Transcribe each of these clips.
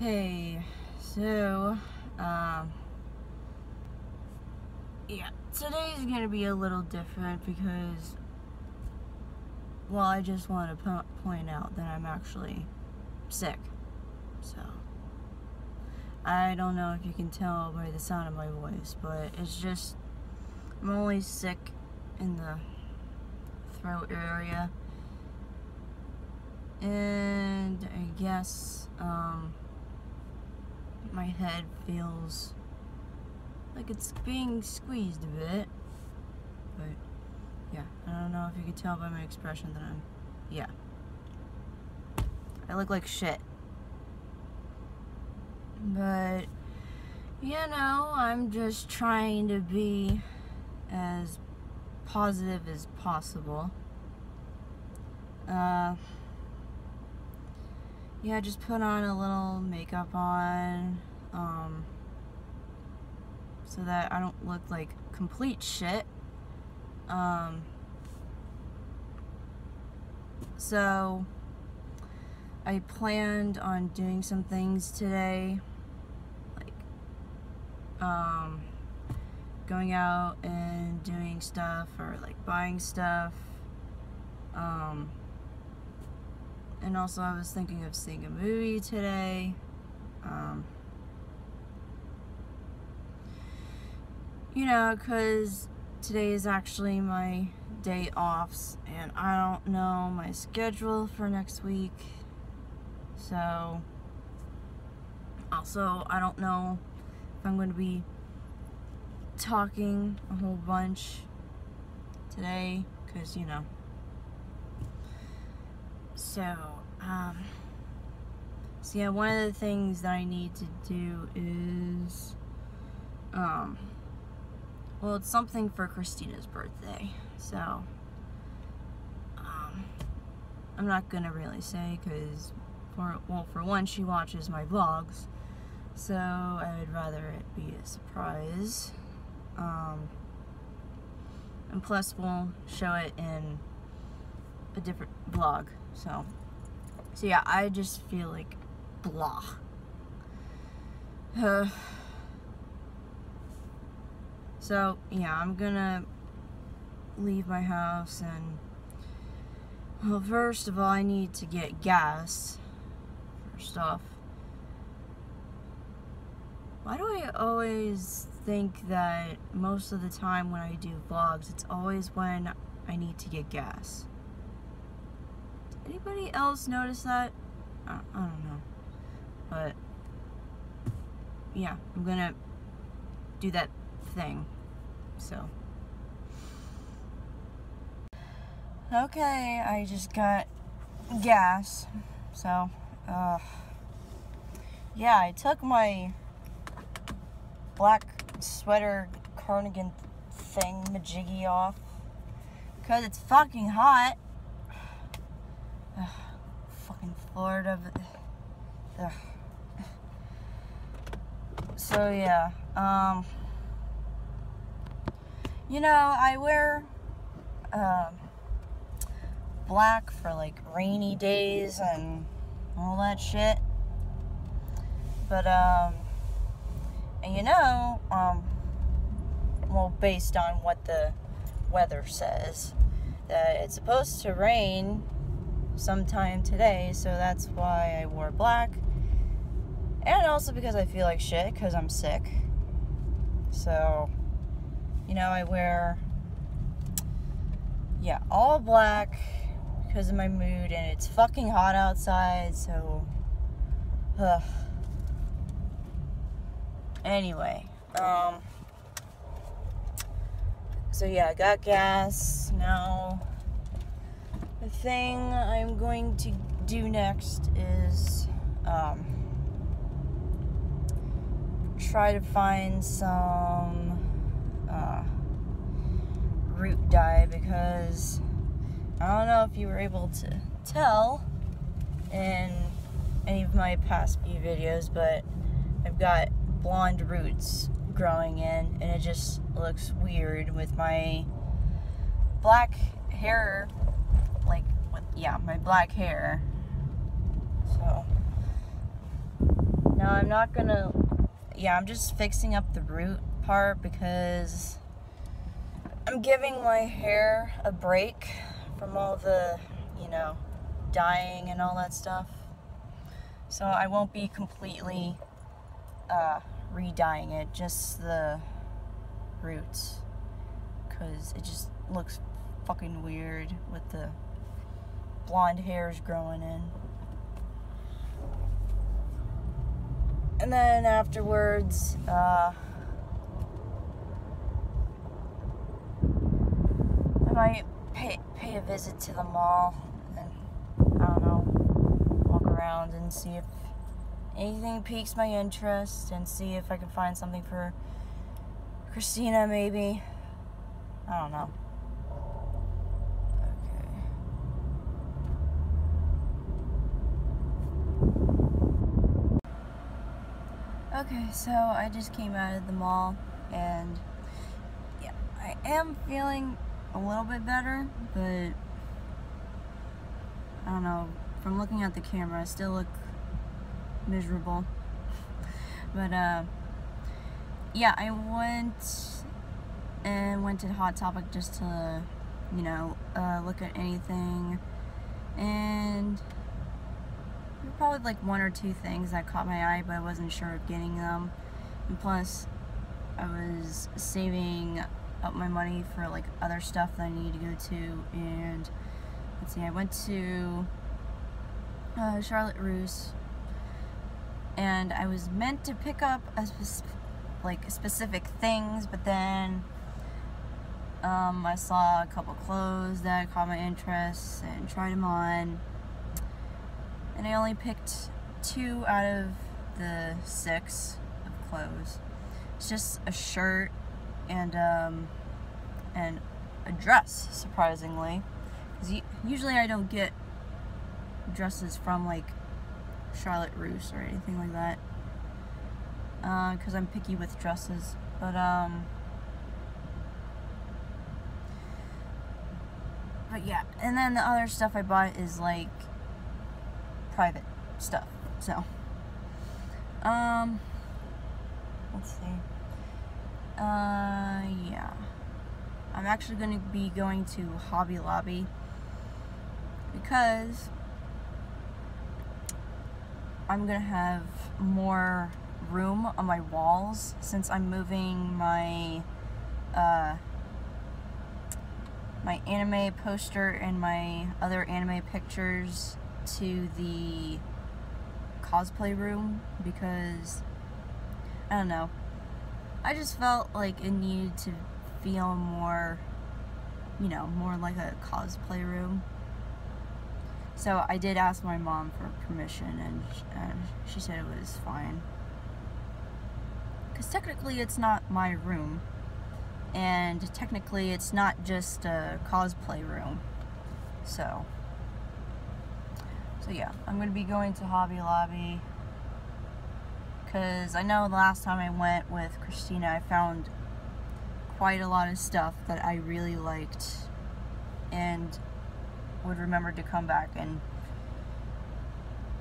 Hey, so, um, yeah, today's gonna be a little different because, well, I just want to po point out that I'm actually sick. So, I don't know if you can tell by the sound of my voice, but it's just, I'm only sick in the throat area. And I guess, um, my head feels like it's being squeezed a bit. But yeah, I don't know if you can tell by my expression that I'm, yeah. I look like shit. But, you know, I'm just trying to be as positive as possible. Uh, yeah, just put on a little makeup on, um, so that I don't look like complete shit. Um, so, I planned on doing some things today, like, um, going out and doing stuff or like buying stuff. Um, and also, I was thinking of seeing a movie today. Um, you know, because today is actually my day offs, and I don't know my schedule for next week. So, also, I don't know if I'm going to be talking a whole bunch today, because, you know. So, um, so yeah, one of the things that I need to do is, um, well, it's something for Christina's birthday. So, um, I'm not gonna really say because, for well, for one, she watches my vlogs, so I would rather it be a surprise. Um, and plus, we'll show it in a different vlog. So, so yeah, I just feel like blah. Uh, so yeah, I'm gonna leave my house and well, first of all, I need to get gas. First off, why do I always think that most of the time when I do vlogs, it's always when I need to get gas? Anybody else notice that? I, I don't know. But, yeah, I'm gonna do that thing. So. Okay, I just got gas. So, uh, yeah, I took my black sweater cardigan thing majiggy off because it's fucking hot. Ugh, fucking Florida. Ugh. So yeah, um, you know, I wear um, black for like rainy days and all that shit. But um, and you know, um, well, based on what the weather says, that it's supposed to rain sometime today, so that's why I wore black. And also because I feel like shit because I'm sick. So, you know, I wear, yeah, all black because of my mood, and it's fucking hot outside, so, ugh. Anyway, um, so yeah, I got gas now the thing I'm going to do next is um, try to find some uh, root dye because I don't know if you were able to tell in any of my past few videos, but I've got blonde roots growing in and it just looks weird with my black hair yeah my black hair so Now I'm not gonna, yeah, I'm just fixing up the root part because I'm giving my hair a break from all the, you know, dyeing and all that stuff. So I won't be completely uh, re-dyeing it, just the roots. Because it just looks fucking weird with the blonde hairs growing in. And then afterwards, uh, I might pay, pay a visit to the mall and, I don't know, walk around and see if anything piques my interest and see if I can find something for Christina maybe. I don't know. Okay, so I just came out of the mall and yeah, I am feeling a little bit better, but I don't know, from looking at the camera, I still look miserable. but uh, yeah, I went and went to Hot Topic just to, you know, uh, look at anything and probably like one or two things that caught my eye, but I wasn't sure of getting them. And plus, I was saving up my money for like other stuff that I needed to go to. And let's see, I went to uh, Charlotte Russe, and I was meant to pick up a spe like specific things, but then um, I saw a couple clothes that caught my interest and tried them on and I only picked two out of the six of clothes. It's just a shirt and um, and a dress, surprisingly. Because usually I don't get dresses from like Charlotte Russe or anything like that. Because uh, I'm picky with dresses. But um, but yeah, and then the other stuff I bought is like private stuff. So, um, let's see. Uh, yeah. I'm actually going to be going to Hobby Lobby because I'm going to have more room on my walls since I'm moving my uh, my anime poster and my other anime pictures to the cosplay room because I don't know. I just felt like it needed to feel more, you know, more like a cosplay room. So I did ask my mom for permission and she said it was fine. Because technically it's not my room. And technically it's not just a cosplay room. So. So yeah, I'm going to be going to Hobby Lobby because I know the last time I went with Christina I found quite a lot of stuff that I really liked and would remember to come back and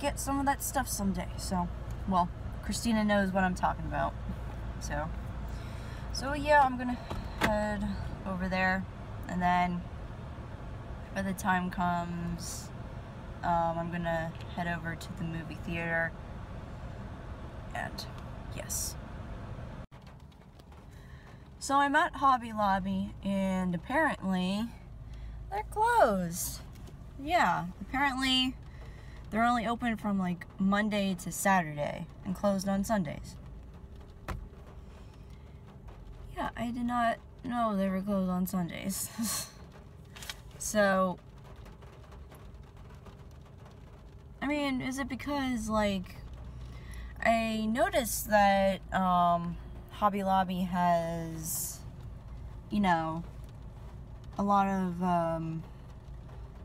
get some of that stuff someday. So, well, Christina knows what I'm talking about. So, so yeah, I'm gonna head over there and then by the time comes um, I'm gonna head over to the movie theater and yes. So I'm at Hobby Lobby and apparently they're closed. Yeah, apparently they're only open from like Monday to Saturday and closed on Sundays. Yeah, I did not know they were closed on Sundays. so I mean, is it because, like, I noticed that um, Hobby Lobby has, you know, a lot of um,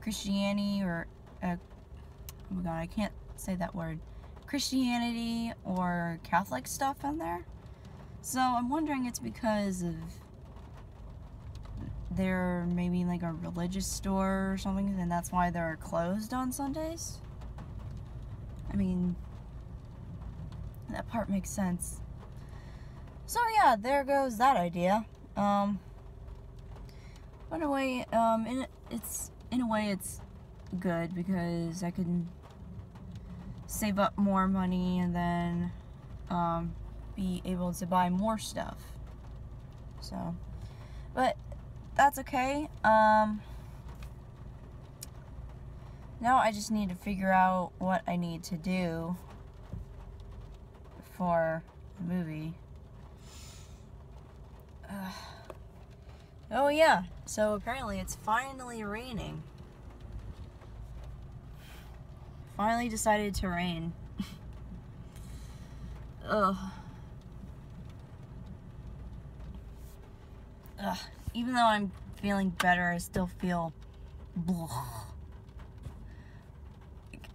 Christianity or, uh, oh my god, I can't say that word, Christianity or Catholic stuff in there. So I'm wondering it's because of they're maybe like a religious store or something and that's why they're closed on Sundays. I mean, that part makes sense. So yeah, there goes that idea. Um, but in a way, um, in, it's in a way it's good because I can save up more money and then um, be able to buy more stuff. So, but that's okay. Um, now I just need to figure out what I need to do for the movie. Uh, oh yeah, so apparently it's finally raining. Finally decided to rain. Ugh. Ugh. Even though I'm feeling better, I still feel blah,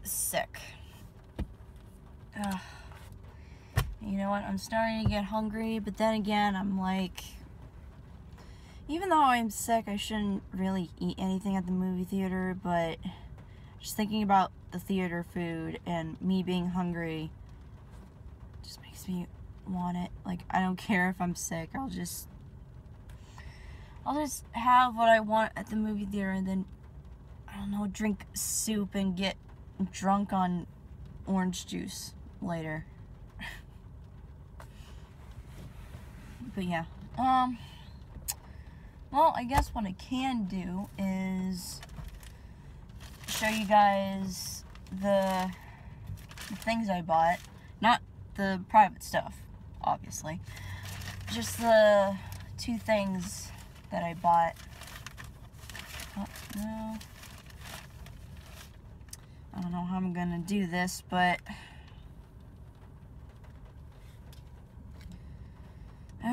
sick. Ugh. You know what? I'm starting to get hungry, but then again, I'm like, even though I'm sick, I shouldn't really eat anything at the movie theater, but just thinking about the theater food and me being hungry just makes me want it. Like, I don't care if I'm sick, I'll just I'll just have what I want at the movie theater and then, I don't know, drink soup and get drunk on orange juice later. but yeah, um, well, I guess what I can do is show you guys the, the things I bought. Not the private stuff, obviously. Just the two things that I bought. Oh, no. I don't know how I'm gonna do this, but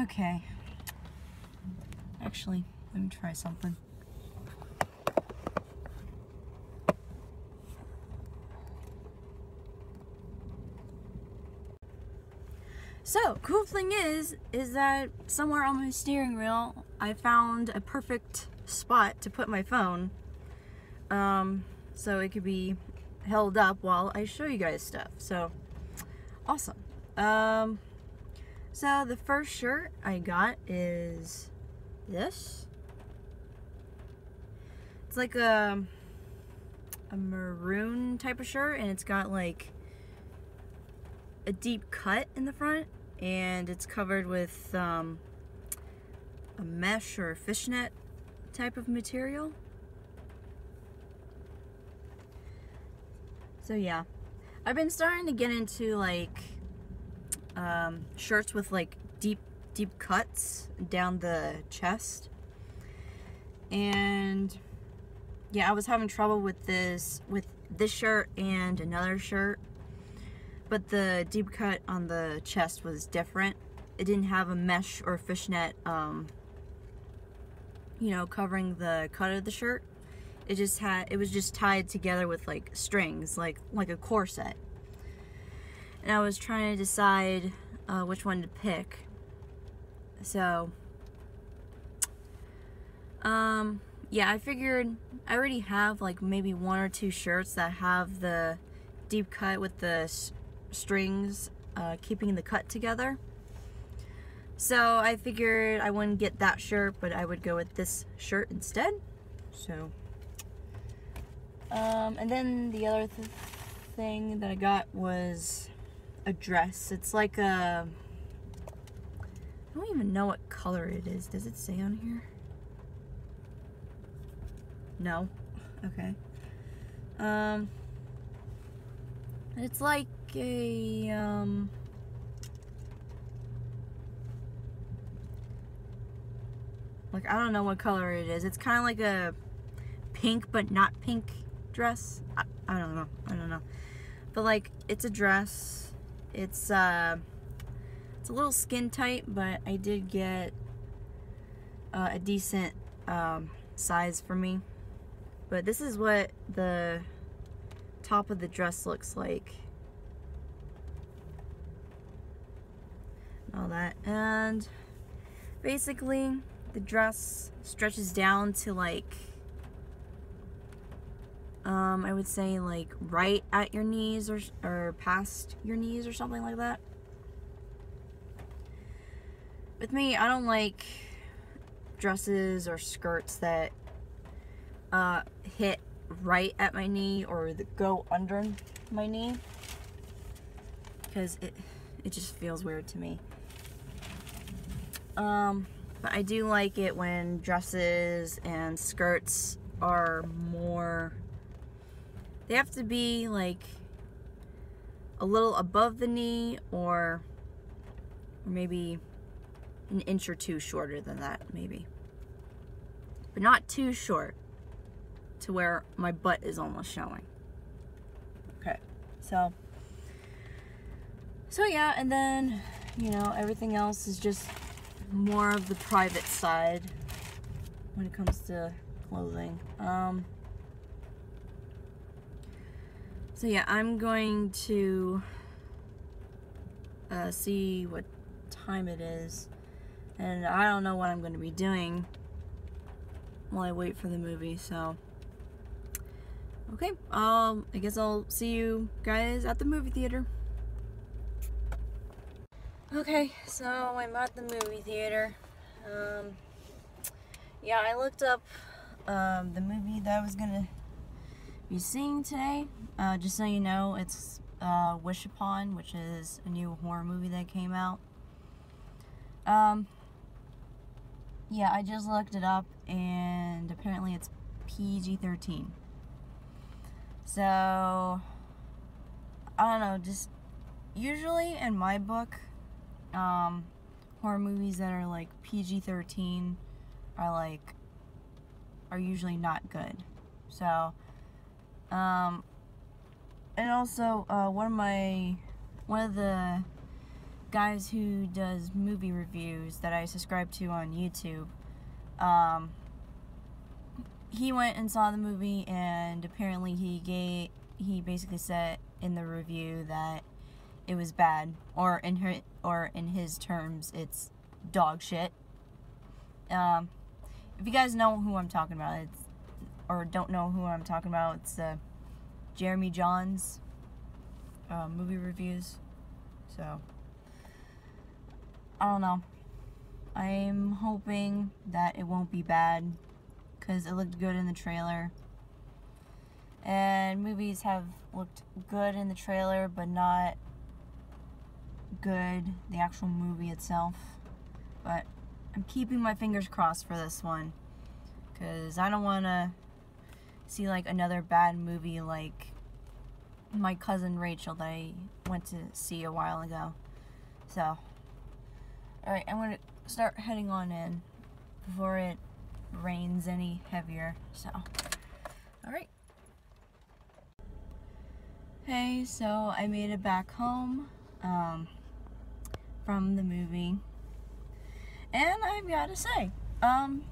okay. Actually, let me try something. So, cool thing is, is that somewhere on my steering wheel, I found a perfect spot to put my phone. Um, so it could be held up while I show you guys stuff. So, awesome. Um, so the first shirt I got is this. It's like a, a maroon type of shirt and it's got like a deep cut in the front and it's covered with um, a mesh or a fishnet type of material. So yeah, I've been starting to get into like um, shirts with like deep, deep cuts down the chest. And yeah, I was having trouble with this, with this shirt and another shirt but the deep cut on the chest was different. It didn't have a mesh or fishnet, um, you know, covering the cut of the shirt. It just had, it was just tied together with like strings, like like a corset. And I was trying to decide uh, which one to pick. So, um, yeah, I figured I already have like maybe one or two shirts that have the deep cut with the strings uh, keeping the cut together. So I figured I wouldn't get that shirt, but I would go with this shirt instead. So, um, and then the other th thing that I got was a dress. It's like a, I don't even know what color it is. Does it say on here? No. Okay. Um, it's like a, um, like, I don't know what color it is. It's kind of like a pink, but not pink dress. I, I don't know. I don't know. But, like, it's a dress. It's, uh, it's a little skin tight, but I did get uh, a decent um, size for me. But this is what the top of the dress looks like. all that. And basically, the dress stretches down to like, um, I would say like right at your knees or, or past your knees or something like that. with me, I don't like dresses or skirts that uh, hit right at my knee or go under my knee because it it just feels weird to me. Um, but I do like it when dresses and skirts are more. They have to be like a little above the knee or, or maybe an inch or two shorter than that, maybe. But not too short to where my butt is almost showing. Okay, so. So yeah, and then, you know, everything else is just more of the private side when it comes to clothing. Um, so yeah, I'm going to uh, see what time it is. And I don't know what I'm going to be doing while I wait for the movie, so... Okay, um, I guess I'll see you guys at the movie theater. Okay, so I'm at the movie theater. Um, yeah, I looked up um, the movie that I was gonna be seeing today. Uh, just so you know, it's uh, Wish Upon, which is a new horror movie that came out. Um, yeah, I just looked it up, and apparently it's PG-13. So, I don't know, just usually in my book, um, horror movies that are like PG-13 are like are usually not good. So, um, and also uh, one of my one of the guys who does movie reviews that I subscribe to on YouTube, um, he went and saw the movie and apparently he gave he basically said in the review that it was bad, or in her, or in his terms, it's dog shit. Um, if you guys know who I'm talking about, it's or don't know who I'm talking about, it's uh, Jeremy Jahns uh, movie reviews. So I don't know. I'm hoping that it won't be bad because it looked good in the trailer. And movies have looked good in the trailer, but not good, the actual movie itself. But I'm keeping my fingers crossed for this one. Because I don't want to see like another bad movie like my cousin Rachel that I went to see a while ago. So, alright, I'm going to start heading on in before it rains any heavier. So, alright. Hey, so I made it back home. Um, from the movie. And I've got to say, um,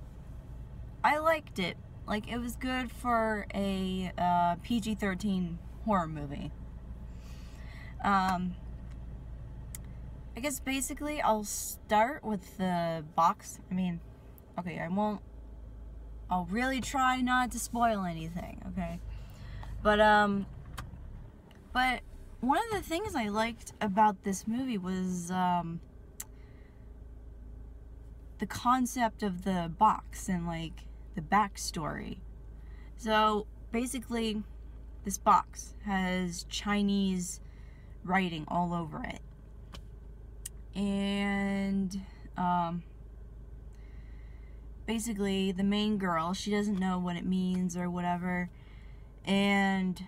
I liked it. Like, it was good for a uh, PG-13 horror movie. Um, I guess basically I'll start with the box. I mean, okay, I won't, I'll really try not to spoil anything, okay? But, um, but one of the things I liked about this movie was um, the concept of the box and like the backstory. So basically, this box has Chinese writing all over it. And um, basically, the main girl, she doesn't know what it means or whatever. And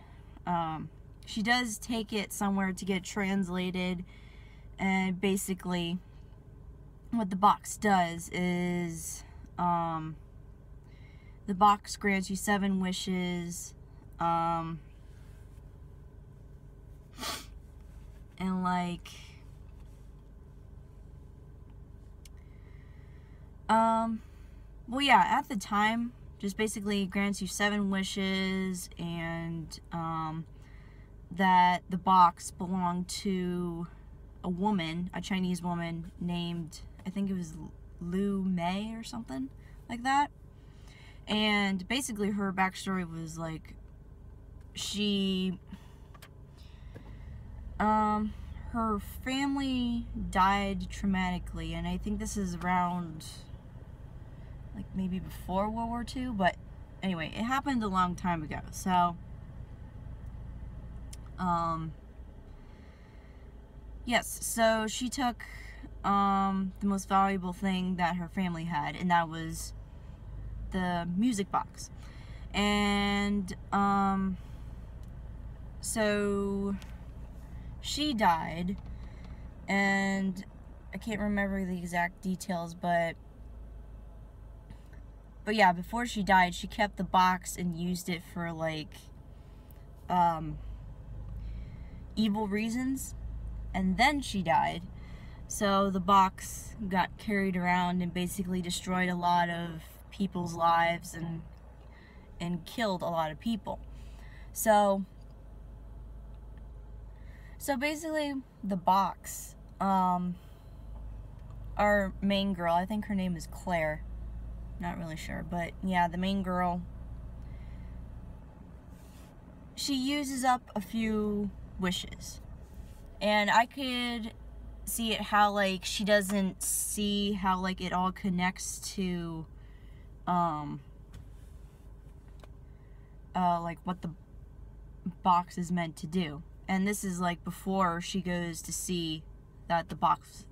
um, she does take it somewhere to get translated and basically what the box does is um, the box grants you seven wishes um, and like um well yeah at the time just basically grants you seven wishes and um that the box belonged to a woman, a Chinese woman named, I think it was Lu Mei or something like that. And basically her backstory was like, she, um, her family died traumatically, and I think this is around like maybe before World War II, but anyway, it happened a long time ago. So, um, yes, so she took um, the most valuable thing that her family had, and that was the music box. And, um, so she died, and I can't remember the exact details, but but yeah, before she died, she kept the box and used it for like um, evil reasons. And then she died. So the box got carried around and basically destroyed a lot of people's lives and and killed a lot of people. So so basically the box um our main girl, I think her name is Clare not really sure, but yeah, the main girl. She uses up a few wishes. And I could see it how like she doesn't see how like it all connects to um uh like what the box is meant to do. And this is like before she goes to see that the box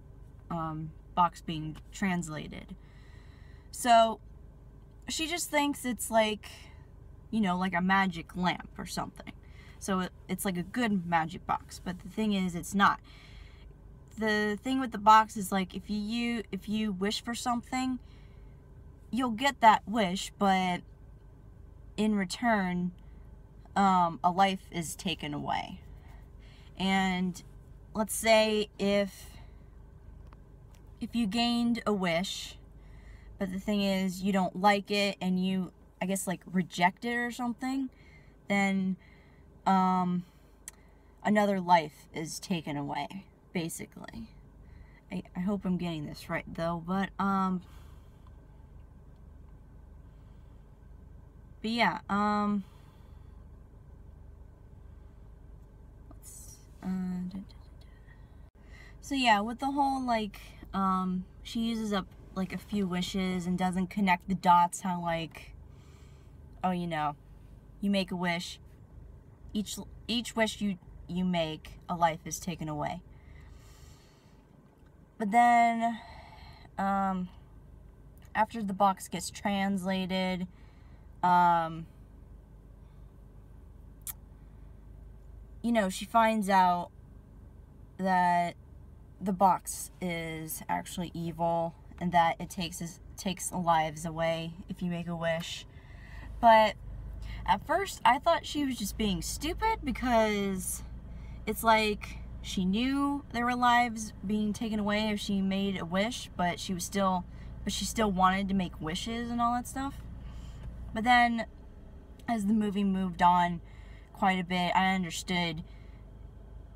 um box being translated. So she just thinks it's like, you know, like a magic lamp or something. So it's like a good magic box. But the thing is, it's not. The thing with the box is like if you if you wish for something, you'll get that wish, but in return, um, a life is taken away. And let's say if if you gained a wish but the thing is you don't like it and you I guess like reject it or something, then um another life is taken away, basically. I, I hope I'm getting this right though, but um But yeah, um uh, so yeah, with the whole like um she uses up like a few wishes and doesn't connect the dots how like oh you know you make a wish. Each each wish you you make a life is taken away. But then um after the box gets translated um you know she finds out that the box is actually evil and that it takes takes lives away if you make a wish. But at first, I thought she was just being stupid because it's like she knew there were lives being taken away if she made a wish, but she was still, but she still wanted to make wishes and all that stuff. But then, as the movie moved on quite a bit, I understood,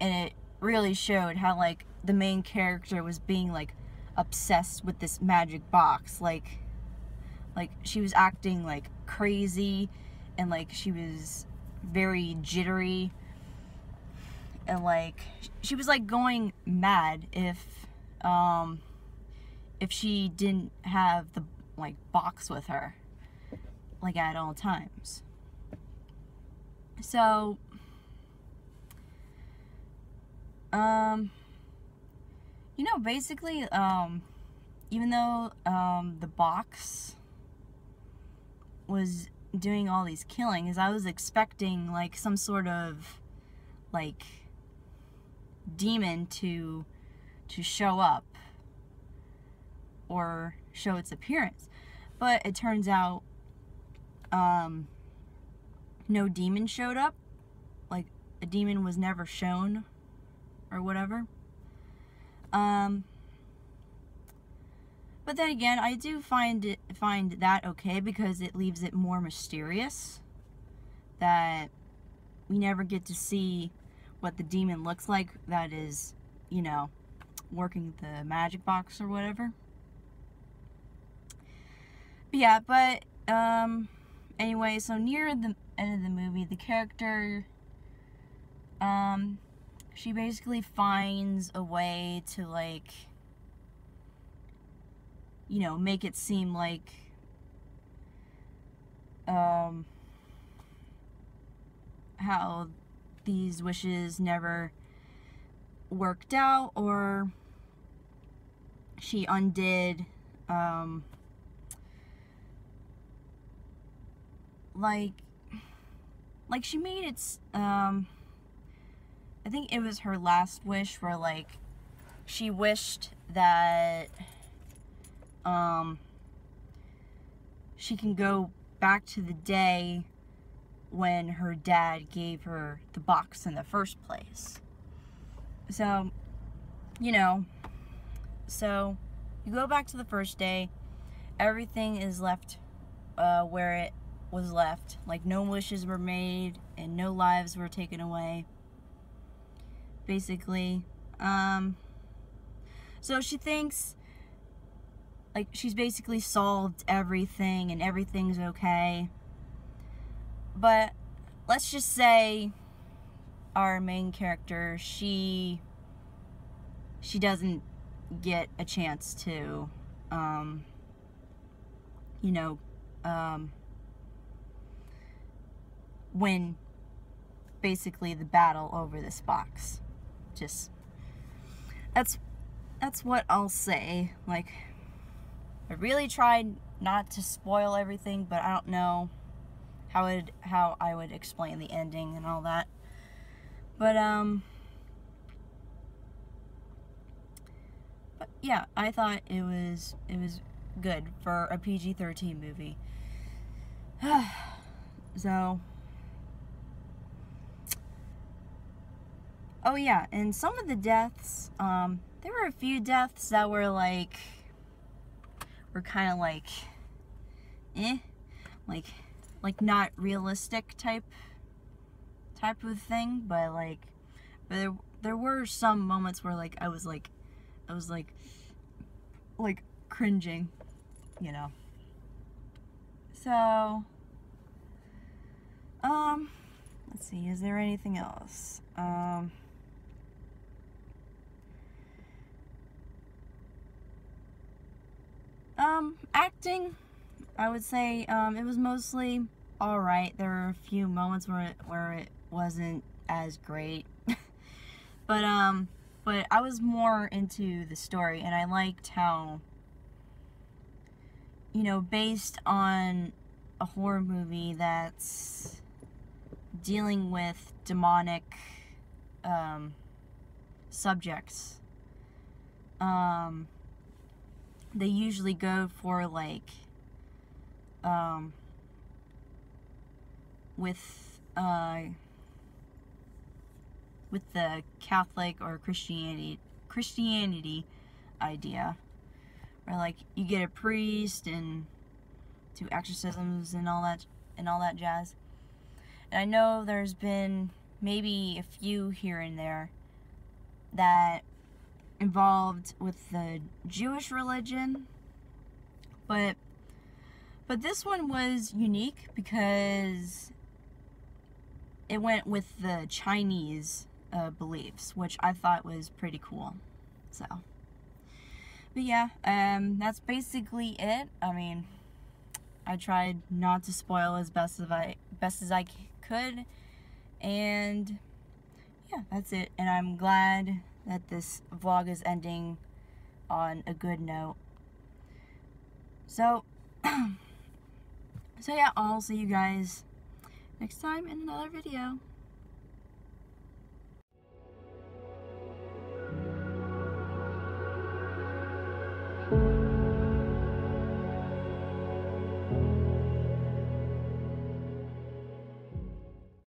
and it really showed how like the main character was being like obsessed with this magic box. Like like she was acting like crazy and like she was very jittery. And like she was like going mad if um if she didn't have the like box with her like at all times so um you know, basically, um, even though um, the box was doing all these killings, I was expecting like some sort of like demon to to show up or show its appearance. But it turns out um, no demon showed up. Like a demon was never shown or whatever. Um, but then again, I do find it find that okay because it leaves it more mysterious. That we never get to see what the demon looks like that is, you know, working the magic box or whatever. Yeah, but um anyway, so near the end of the movie, the character um she basically finds a way to like you know make it seem like um how these wishes never worked out or she undid um like like she made it um I think it was her last wish where like she wished that um she can go back to the day when her dad gave her the box in the first place. So, you know, so you go back to the first day, everything is left uh, where it was left. Like, no wishes were made and no lives were taken away. Basically. Um, so she thinks, like, she's basically solved everything and everything's okay. But let's just say our main character, she she doesn't get a chance to um you know um win basically the battle over this box. Just that's that's what I'll say. Like I really tried not to spoil everything, but I don't know how would how I would explain the ending and all that. But um but yeah, I thought it was it was good for a PG-13 movie. so Oh yeah, and some of the deaths um there were a few deaths that were like were kind of like eh like like not realistic type type of thing, but like but there there were some moments where like I was like I was like like cringing, you know. So um let's see, is there anything else? Um Um, acting I would say um, it was mostly all right. There were a few moments where it, where it wasn't as great, but um, but I was more into the story, and I liked how you know, based on a horror movie that's dealing with demonic um, subjects. Um, they usually go for like um, with uh, with the Catholic or Christianity Christianity idea, where like you get a priest and do exorcisms and all that and all that jazz. And I know there's been maybe a few here and there that involved with the Jewish religion, but but this one was unique because it went with the Chinese uh, beliefs, which I thought was pretty cool. So, but yeah, um, that's basically it. I mean, I tried not to spoil as best as I best as I could, and yeah, that's it. And I'm glad that this vlog is ending on a good note. So. So yeah, I'll see you guys next time in another video.